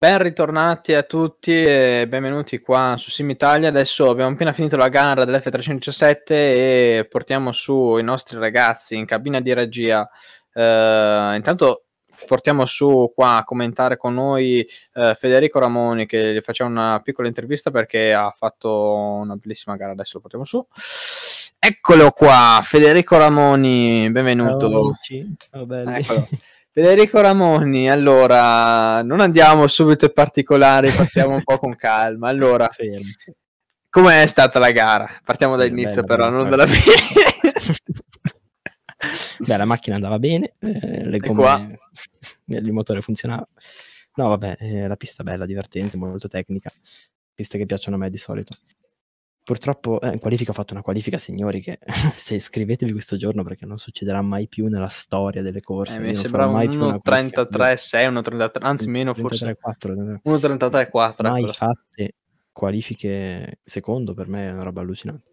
Ben ritornati a tutti e benvenuti qua su Sim Italia. Adesso abbiamo appena finito la gara dell'F317 e portiamo su i nostri ragazzi in cabina di regia. Uh, intanto portiamo su qua a commentare con noi uh, Federico Ramoni che gli facciamo una piccola intervista perché ha fatto una bellissima gara. Adesso lo portiamo su. Eccolo qua, Federico Ramoni, benvenuto. Ciao, Ciao belli. Eccolo. Federico Ramoni, allora non andiamo subito ai particolari, partiamo un po' con calma. Allora, com'è stata la gara? Partiamo dall'inizio, bella, però, bella, non dalla fine. Beh, la macchina andava bene, eh, le gomme, il motore funzionava. No, vabbè, eh, la pista bella, divertente, molto tecnica. Piste che piacciono a me di solito. Purtroppo eh, in qualifica ho fatto una qualifica, signori, che se iscrivetevi questo giorno perché non succederà mai più nella storia delle corse. Eh, mi sembra un 1.33, 6, 1.33, anzi meno 33, forse. 4, 1.33, 4. Mai ecco. fatte qualifiche secondo, per me è una roba allucinante.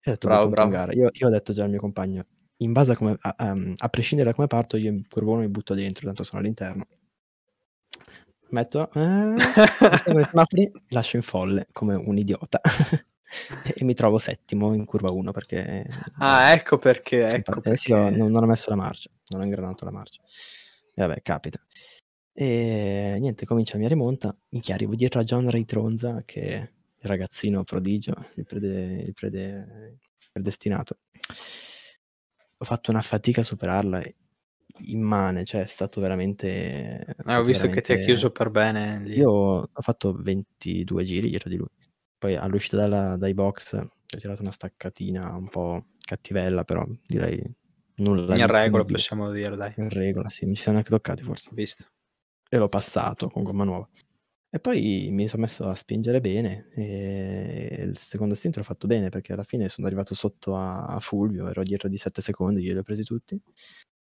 E ho detto, bravo, bravo. Gara. Io, io, ho detto già al mio compagno, in base a come, a, um, a prescindere da come parto, io in curva 1 mi butto dentro, tanto sono all'interno. Metto, eh, lascio in folle come un idiota. E mi trovo settimo in curva 1 perché... Ah, ecco perché. Ecco perché. Sì, non, non, ho messo la marcia, non ho ingranato la marcia. E vabbè, capita. E niente, comincia la mia rimonta. Minchia, arrivo dietro a John Ray Tronza, che è il ragazzino prodigio, il, prede, il prede, predestinato. Ho fatto una fatica a superarla immane, cioè è stato veramente... È stato ho visto veramente... che ti ha chiuso per bene. Lì. Io ho fatto 22 giri dietro di lui. Poi all'uscita dalla, dai box ho tirato una staccatina un po' cattivella, però direi nulla. In regola possiamo dire, dai. In regola, sì, mi ci siamo anche toccati forse. Visto. E l'ho passato con gomma nuova. E poi mi sono messo a spingere bene e il secondo stint l'ho fatto bene perché alla fine sono arrivato sotto a, Fulvio, ero dietro di 7 secondi, io li ho presi tutti.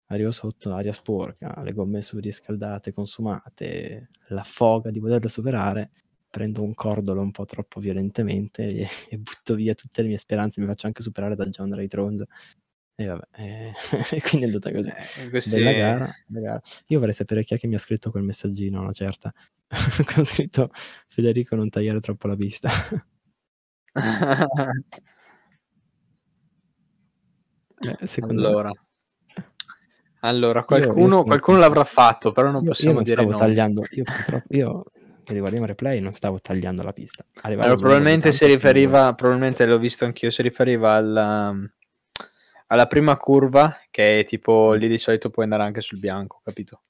Arrivo sotto, aria sporca, le gomme surriscaldate, consumate, la foga di volerlo superare prendo un cordolo un po' troppo violentemente e, e, butto via tutte le mie speranze, mi faccio anche superare da John Ray Tronza. E vabbè, eh, quindi è andata così. Eh, questi... Bella gara, bella gara. Io vorrei sapere chi è che mi ha scritto quel messaggino, una certa. ho scritto Federico non tagliare troppo la pista. eh, allora. Me... Allora, qualcuno, io, io qualcuno l'avrà fatto, però non possiamo io dire stavo no. tagliando. Io, io riguardiamo replay non stavo tagliando la pista. Allora, probabilmente si riferiva, probabilmente l'ho visto anch'io, si riferiva alla, alla, prima curva che è tipo lì di solito puoi andare anche sul bianco, capito?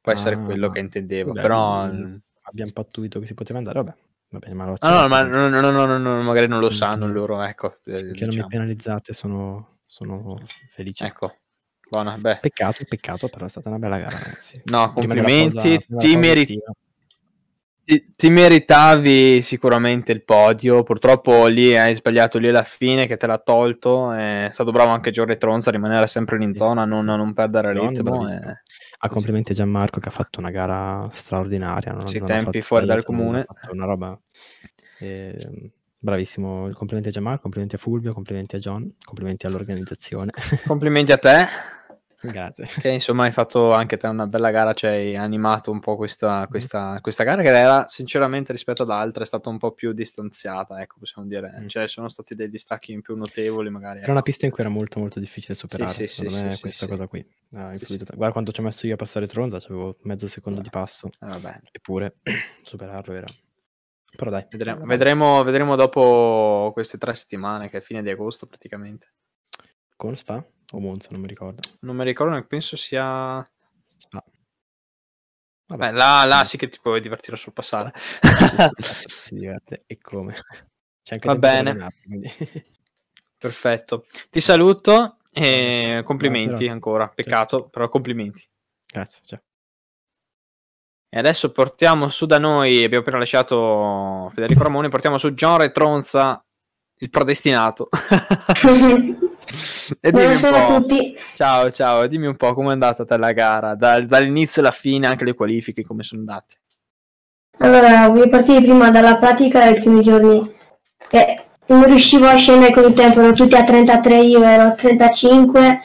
Può ah, essere quello che intendevo, sì, però... Beh, abbiamo pattuito che si poteva andare, vabbè. Va bene, ma, ah, no, ma no, no, no, no, magari non lo sanno loro, ecco. Che diciamo. non mi diciamo. penalizzate, sono, sono felice. Ecco, buona, beh. Peccato, peccato, però è stata una bella gara, ragazzi. No, complimenti, cosa, ti meriti ti, ti, meritavi sicuramente il podio, purtroppo lì hai sbagliato lì alla fine che te l'ha tolto, è stato bravo anche Giorgio Tronza a rimanere sempre in zona, non, non perdere ritmo. E... A complimenti a Gianmarco che ha fatto una gara straordinaria. Non, sì, tempi fuori dal comune. Una roba... Eh, bravissimo, complimenti a Gianmarco, complimenti a Fulvio, complimenti a John, complimenti all'organizzazione. Complimenti a te. Grazie. Che insomma hai fatto anche te una bella gara, cioè hai animato un po' questa, mm. questa, questa gara che era sinceramente rispetto ad altre è stata un po' più distanziata, ecco possiamo dire, mm. cioè sono stati dei distacchi in più notevoli magari. Era ecco. una pista in cui era molto molto difficile superare, sì, sì, secondo sì, me sì, questa cosa qui. Ah, Guarda quanto ci ho messo io a passare Tronza, avevo mezzo secondo di passo, eh, eppure superarlo era... Però dai. Vedremo, vedremo, vedremo dopo queste tre settimane, che è fine di agosto praticamente. Con Spa? O Monza, non mi ricordo. Non mi ricordo, penso sia... Spa. Vabbè, là, là sì che ti puoi divertire sul passare. si diverte. E come? Va bene. Perfetto. Ti saluto e complimenti ancora. Peccato, ciao. però complimenti. Grazie, ciao. E adesso portiamo su da noi, abbiamo appena lasciato Federico Ramoni, portiamo su John Retronza, il predestinato. e Buonasera a tutti. Ciao, ciao, dimmi un po' com'è andata te la gara, Dal, dall'inizio alla fine, anche le qualifiche, come sono andate? Allora, voglio partire prima dalla pratica dei primi giorni. Che non riuscivo a scendere con il tempo, erano tutti a 33, io ero a 35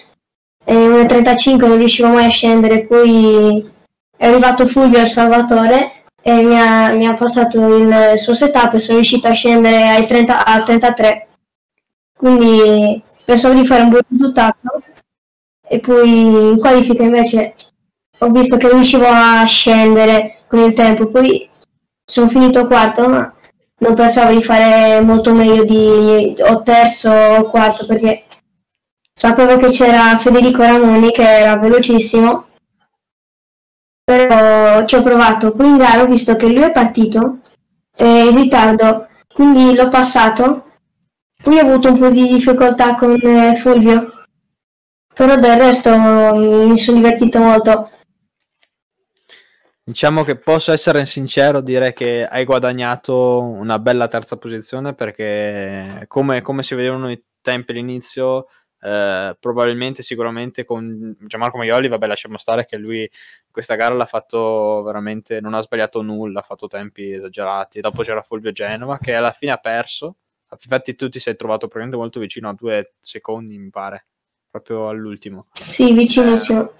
e a 35 non riuscivo mai a scendere, poi è arrivato Fulvio e Salvatore e e mi ha, mi ha passato il suo setup e sono riuscito a scendere ai 30, a 33. Quindi pensavo di fare un buon risultato e poi in qualifica invece ho visto che riuscivo a scendere con il tempo. Poi sono finito quarto, ma non pensavo di fare molto meglio di o terzo o quarto perché sapevo che c'era Federico Ramoni che era velocissimo però ci ho provato poi in gara ho visto che lui è partito eh, in ritardo quindi l'ho passato poi ho avuto un po' di difficoltà con eh, Fulvio. Però del resto mi sono divertito molto. Diciamo che posso essere sincero, dire che hai guadagnato una bella terza posizione perché come, come si vedevano i tempi all'inizio, eh, probabilmente sicuramente con Gianmarco Maioli, vabbè lasciamo stare che lui questa gara l'ha fatto veramente, non ha sbagliato nulla, ha fatto tempi esagerati. Dopo c'era Fulvio Genova che alla fine ha perso, infatti tu ti sei trovato praticamente molto vicino a due secondi mi pare, proprio all'ultimo. Sì, vicinissimo.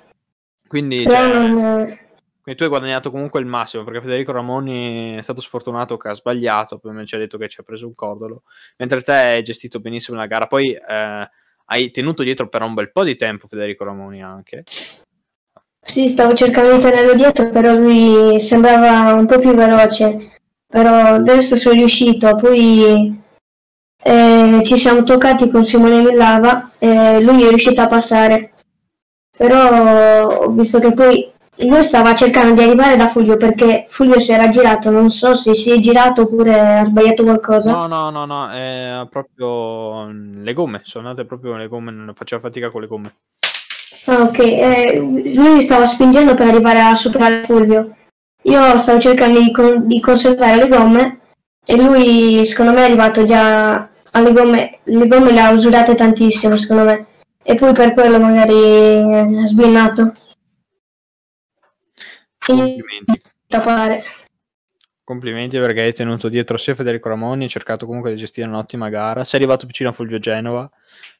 Quindi... Cioè, quindi tu hai guadagnato comunque il massimo, perché Federico Ramoni è stato sfortunato che ha sbagliato, poi ci ha detto che ci ha preso un cordolo, mentre te hai gestito benissimo la gara. Poi eh, hai tenuto dietro per un bel po' di tempo Federico Ramoni anche. Sì, stavo cercando di tenerlo dietro, però lui sembrava un po' più veloce. Però adesso sono riuscito, poi eh, ci siamo toccati con Simone Villava e lui è riuscito a passare. Però ho visto che poi lui stava cercando di arrivare da Fulvio perché Fulvio si era girato, non so se si è girato oppure ha sbagliato qualcosa. No, no, no, no, è proprio le gomme, sono andate proprio le gomme, non faceva fatica con le gomme. Ah, ok, eh, lui stava spingendo per arrivare a superare Fulvio. Io stavo cercando di, con- di conservare le gomme e lui secondo me è arrivato già alle gomme, le gomme le ha usurate tantissimo secondo me e poi per quello magari ha sbinato. Complimenti. Da fare. Complimenti perché hai tenuto dietro sia Federico Ramoni, hai cercato comunque di gestire un'ottima gara, sei arrivato vicino a Fulvio Genova,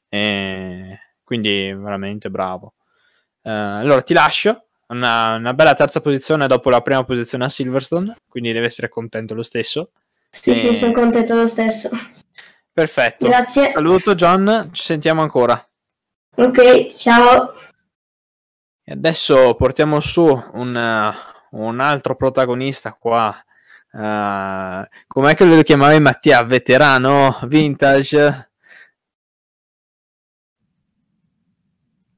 e quindi veramente bravo. Uh, allora ti lascio, una, una, bella terza posizione dopo la prima posizione a Silverstone, quindi devi essere contento lo stesso. Sì, e... sì, sono contento lo stesso. Perfetto. Grazie. Saluto John, ci sentiamo ancora. Ok, ciao. E adesso portiamo su un, uh, un altro protagonista qua. Uh, com'è che lo chiamavi Mattia? Veterano? Vintage?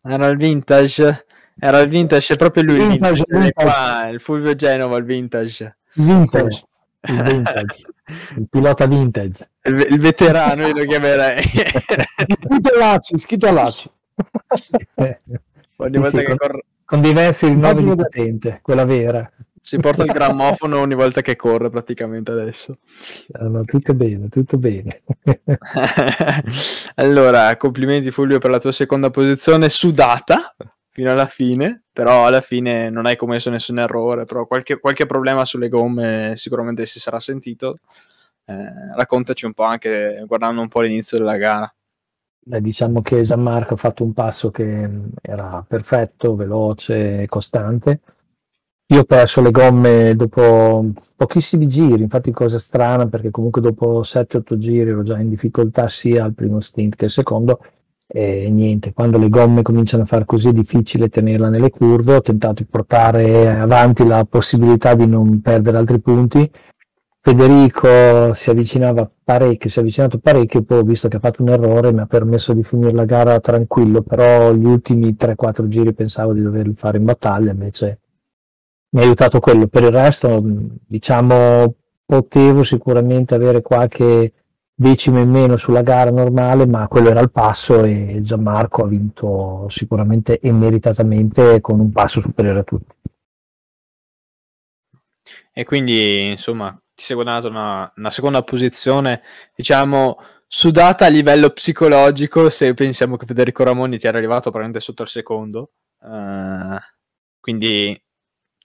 Era il vintage? Era il vintage, è proprio lui vintage, il vintage. vintage. Qua, il Fulvio Genova, il vintage. Vintage. Il vintage. Il pilota vintage. Il, il veterano io lo chiamerei. scritto Lazio. ogni sì, volta sì, che con, corre... con diversi rinnovi di patente, quella vera. Si porta il grammofono ogni volta che corre praticamente adesso. Ah, no, tutto bene, tutto bene. allora, complimenti Fulvio per la tua seconda posizione sudata fino alla fine, però alla fine non hai commesso nessun errore, però qualche, qualche problema sulle gomme sicuramente si sarà sentito. Eh, raccontaci un po' anche guardando un po' l'inizio della gara. Beh, diciamo che Gianmarco ha fatto un passo che era perfetto, veloce, costante. Io ho perso le gomme dopo pochissimi giri, infatti cosa strana perché comunque dopo 7-8 giri ero già in difficoltà sia al primo stint che al secondo e niente, quando le gomme cominciano a far così difficile tenerla nelle curve, ho tentato di portare avanti la possibilità di non perdere altri punti Federico si avvicinava parecchio, si è avvicinato parecchio, poi ho visto che ha fatto un errore, mi ha permesso di finire la gara tranquillo, però gli ultimi 3-4 giri pensavo di doverli fare in battaglia, invece mi ha aiutato quello. Per il resto, diciamo, potevo sicuramente avere qualche decimo in meno sulla gara normale, ma quello era il passo e Gianmarco ha vinto sicuramente e meritatamente con un passo superiore a tutti. E quindi, insomma, ti sei guadagnato una, una seconda posizione, diciamo, sudata a livello psicologico, se pensiamo che Federico Ramoni ti era arrivato praticamente sotto il secondo. Uh, quindi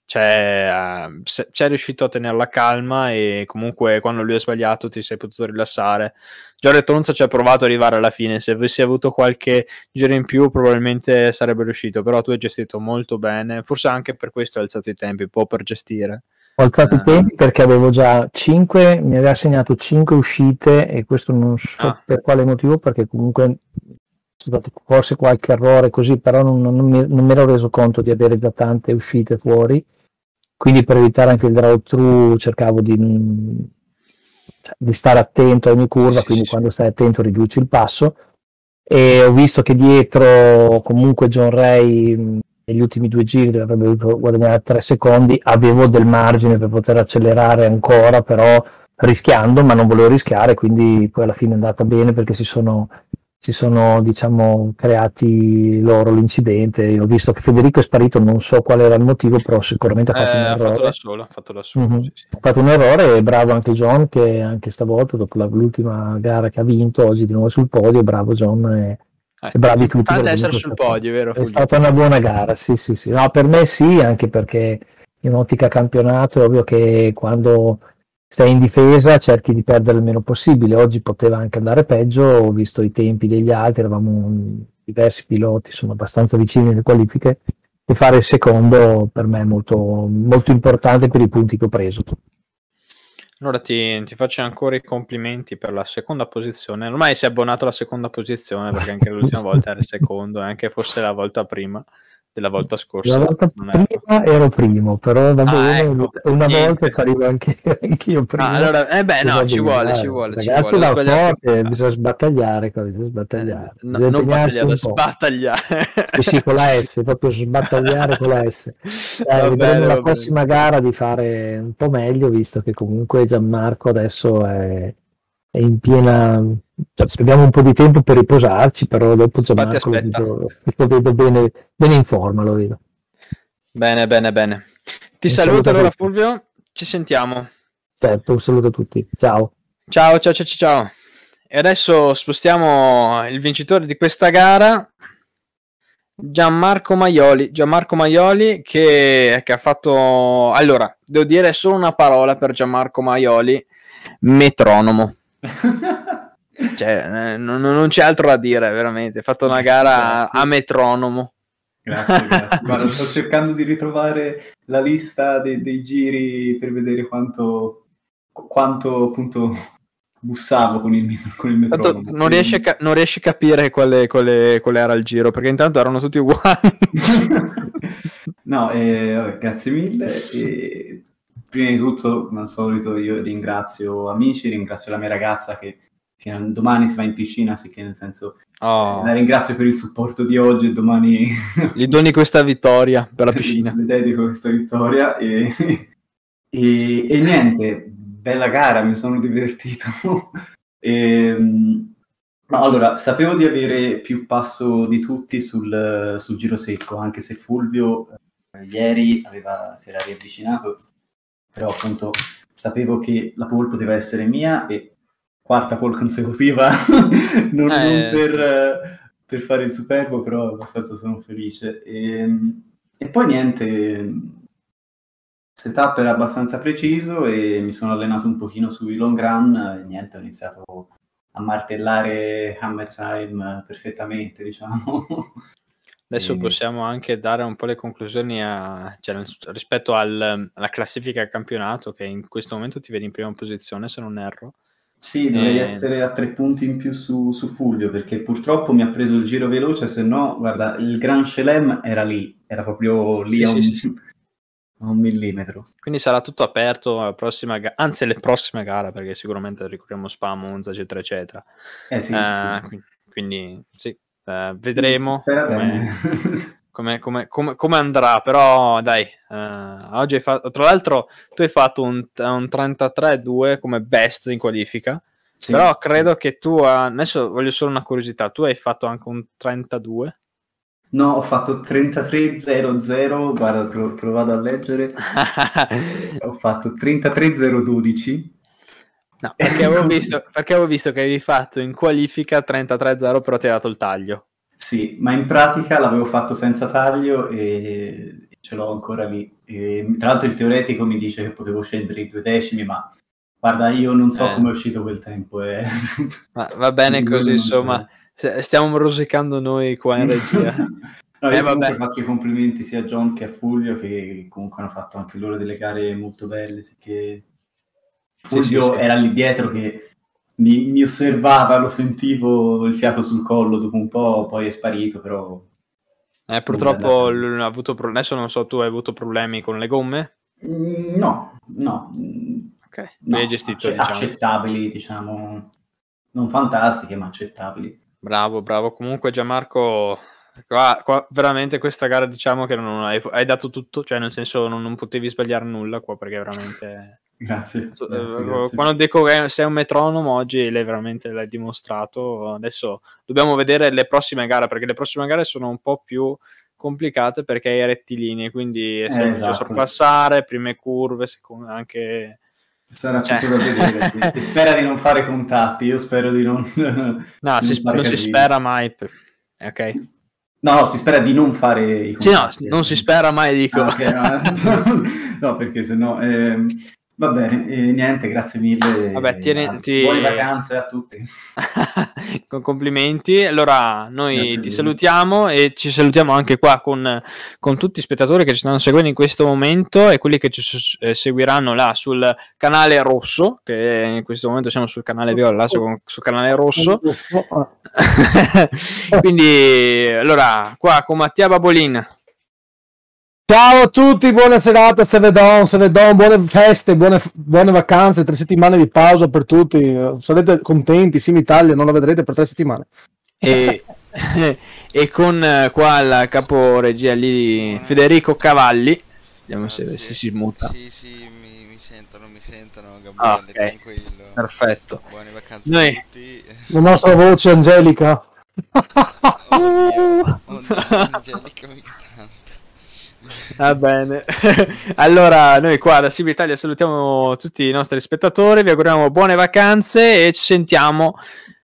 c'è, uh, c'è riuscito a tenere la calma e comunque quando lui ha sbagliato ti sei potuto rilassare. Giorgio Tronza ci ha provato ad arrivare alla fine, se avessi avuto qualche giro in più probabilmente sarebbe riuscito, però tu hai gestito molto bene, forse anche per questo hai alzato i tempi, un po' per gestire Ho alzato Ah. i tempi perché avevo già 5, mi aveva segnato 5 uscite e questo non so Ah. per quale motivo, perché comunque forse qualche errore così, però non- non mi, non mi ero reso conto di avere già tante uscite fuori. Quindi per evitare anche il draw through cercavo di, cioè, di stare attento a ogni curva, Sì, quindi sì, quando stai attento riduci il passo. E ho visto che dietro comunque John Ray negli ultimi due giri avrebbe dovuto guadagnare 3 secondi, avevo del margine per poter accelerare ancora, però rischiando, ma non volevo rischiare, quindi poi alla fine è andata bene perché si sono, si sono diciamo, creati loro l'incidente. Io ho visto che Federico è sparito, non so qual era il motivo, però sicuramente ha Eh, fatto un ha fatto errore. da solo, ha fatto da solo. Mhm. sì, sì. Ha fatto un errore e bravo anche John che anche stavolta dopo la- l'ultima gara che ha vinto oggi di nuovo sul podio, bravo John e, Eh, e bravi tutti. Perché essere sul stato- podio, vero? È Fulvio? stata una buona gara, sì sì sì. No, per me sì, anche perché in ottica campionato è ovvio che quando sei in difesa cerchi di perdere il meno possibile. Oggi poteva anche andare peggio, ho visto i tempi degli altri, eravamo diversi piloti, insomma abbastanza vicini alle qualifiche e fare il secondo per me è molto, molto importante per i punti che ho preso. Allora ti, ti faccio ancora i complimenti per la seconda posizione. Ormai sei abbonato alla seconda posizione perché anche l'ultima volta eri secondo, e anche forse la volta prima della volta scorsa. La volta prima ero primo, però va Ah, ecco, una niente. volta salivo anche anch'io prima. Ah, allora, eh beh, no, ci vuole, ci vuole. ci Ragazzi, vuole. Ho sbagliato forte, bisogna sbattagliare, bisogna sbattagliare. Eh, no, bisogna non battagliare, sbattagliare. Sì, sì, con la S, proprio sbattagliare con la S. Va vedremo la prossima gara di fare un po' meglio, visto che comunque Gianmarco adesso è, è in piena... Cioè, abbiamo un po' di tempo per riposarci, però dopo Gianmarco lo vedo, lo vedo bene, bene in forma, lo vedo. Bene, bene, bene. Ti Un saluto allora. Fulvio, ci sentiamo. Certo, un saluto a tutti. Ciao. Ciao, ciao, ciao, ciao, ciao. E adesso spostiamo il vincitore di questa gara, Gianmarco Maioli. Gianmarco Maioli che, che ha fatto... Allora, devo dire solo una parola per Gianmarco Maioli, metronomo. Cioè, eh, non, non c'è altro da dire, veramente. Ha fatto una gara Grazie. a metronomo. Grazie, grazie. Guarda, sto cercando di ritrovare la lista dei, dei giri per vedere quanto, quanto appunto bussavo con il, met- con il Tanto metronomo. non riesci, a non riesci a capire quale, quale- quale era il giro, perché intanto erano tutti uguali. no, eh, vabbè, grazie mille. E prima di tutto, come al solito, io ringrazio amici, ringrazio la mia ragazza che fino domani si va in piscina, sì che nel senso Oh, la ringrazio per il supporto di oggi e domani gli doni questa vittoria per la piscina. Le dedico questa vittoria e, e- e niente, bella gara, mi sono divertito. Ehm, no, allora, sapevo di avere più passo di tutti sul, sul giro secco, anche se Fulvio eh, ieri aveva- si era riavvicinato, però appunto sapevo che la pole poteva essere mia e quarta pole consecutiva, non, Eh. non per, per fare il superbo, però abbastanza sono felice. E, e poi niente, setup era abbastanza preciso e mi sono allenato un pochino sui long run e niente, ho iniziato a martellare Hammer Time perfettamente, diciamo. Adesso E- possiamo anche dare un po' le conclusioni a- cioè, rispetto al- alla classifica campionato, che in questo momento ti vedi in prima posizione, se non erro. Sì, dovrei Eh. essere a tre punti in più su, su Fulvio perché purtroppo mi ha preso il giro veloce, se no, guarda, il Gran Chelem era lì, era proprio lì Sì, a, sì, un, sì, a un millimetro. Quindi sarà tutto aperto alla prossima ga- anzi alle prossime gare, perché sicuramente ricordiamo Spa, Monza, eccetera, eccetera. Eh sì, Eh, sì. qui- Quindi sì, Sì, vedremo spera come- come, come- come- andrà, però dai, eh, oggi hai fatto, tra l'altro tu hai fatto un, un 33-2 come best in qualifica, Sì. però credo che tu, eh, adesso voglio solo una curiosità, tu hai fatto anche un 32? No, ho fatto 33-0-0, guarda, te lo, te lo vado a leggere, ho fatto 33-0-12. No, perché avevo, visto, perché avevo visto che avevi fatto in qualifica 33-0, però ti hai dato il taglio. Sì, ma in pratica l'avevo fatto senza taglio e ce l'ho ancora lì. E, tra l'altro il teoretico mi dice che potevo scendere i due decimi, ma guarda, io non so Eh. come è uscito quel tempo. eh. Va bene così, so. insomma, stiamo rosicando noi qua in regia. No, Eh, vabbè. faccio i complimenti sia a John che a Fulvio, che comunque hanno fatto anche loro delle gare molto belle. sì, che Sì, sì, Fulvio sì. era lì dietro che mi, mi osservava, lo sentivo il fiato sul collo dopo un po', poi è sparito, però Eh, purtroppo ha avuto pro- adesso non so, tu hai avuto problemi con le gomme? Mm, no, no, Ok, no, hai gestito, acce- diciamo. accettabili, diciamo, non fantastiche, ma accettabili. Bravo, bravo. Comunque Gianmarco, qua, qua veramente questa gara diciamo che non hai, hai dato tutto, cioè nel senso non, non potevi sbagliare nulla qua perché veramente... Grazie, Eh, grazie, grazie. Quando dico che sei un metronomo oggi l'hai veramente l'hai dimostrato. Adesso dobbiamo vedere le prossime gare perché le prossime gare sono un po' più complicate perché hai rettilinei, quindi è semplice esatto. sorpassare, prime curve, seconde anche... Sarà Cioè. tutto da vedere. Si spera di non fare contatti, io spero di non... No, non si, non si spera mai. Ok. No, si spera di non fare i Sì, no, contatti. non si spera mai, dico. Ah, ok, no, no, perché sennò... ehm, va bene, e niente, grazie mille. Vabbè, tieni- Ah, ti- Buone vacanze a tutti. con complimenti. Allora, noi Grazie ti mille. salutiamo e ci salutiamo anche qua con, con tutti i spettatori che ci stanno seguendo in questo momento e quelli che ci eh, seguiranno là sul canale rosso, che in questo momento siamo sul canale viola, là su- sul canale rosso. Quindi, allora, qua con Mattia Babolin. Ciao a tutti, buona serata, se vedon, se vedon, buone feste, buone, buone vacanze, tre settimane di pausa per tutti. Sarete contenti, Sim Italia, non la vedrete per tre settimane. e, e con eh, qua il capo regia lì Federico Cavalli vediamo se, Grazie. se si muta Sì, sì, mi, mi sentono, mi sentono, Gabriele, Ah, ok. tranquillo. perfetto Buone vacanze Noi- a tutti. La nostra voce angelica. Oddio, oddio, Angelica mi canta. Va bene. Allora noi qua da Sim Italia salutiamo tutti i nostri spettatori vi auguriamo buone vacanze e ci sentiamo